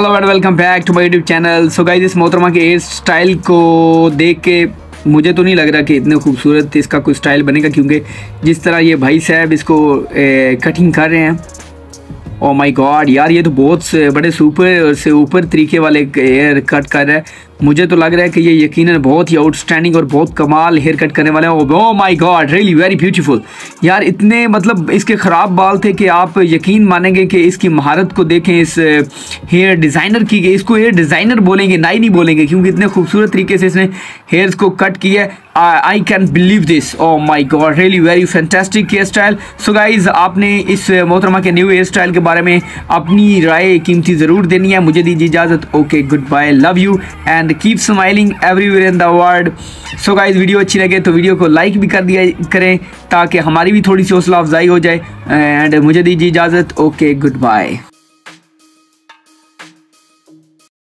Hello and welcome back to my YouTube channel so guys इस मोहतरमा के hair style को देख के मुझे तो नहीं लग रहा कि इतने खूबसूरत इसका कोई स्टाइल बनेगा क्योंकि जिस तरह ये भाई साहब इसको ए, कटिंग कर रहे हैं ओ माय गॉड यार ये तो बहुत बड़े सुपर से ऊपर तरीके वाले हेयर कट कर रहा है। मुझे तो लग रहा है कि ये यकीनन बहुत ही आउटस्टैंडिंग और बहुत कमाल हेयर कट करने वाले हैं। ओ my god really very beautiful यार, इतने मतलब इसके ख़राब बाल थे कि आप यकीन मानेंगे कि इसकी महारत को देखें, इस हेयर डिज़ाइनर की, इसको हेयर डिज़ाइनर बोलेंगे, नाई नहीं बोलेंगे, क्योंकि इतने खूबसूरत तरीके से इसने हेयर्स को कट किया है। I can believe this oh my god really very fantastic hair style so guys आपने इस मोहतरमा के न्यू हेयर स्टाइल के बारे में अपनी राय, कीमती ज़रूर देनी है। मुझे दीजिए इजाज़त। Okay good bye love you and and keep smiling everywhere in the world so guys video अच्छी लगे तो वीडियो को लाइक भी कर दिया करें ताकि हमारी भी थोड़ी सी हौसला अफजाई हो जाए एंड मुझे दीजिए इजाज़त। Okay good bye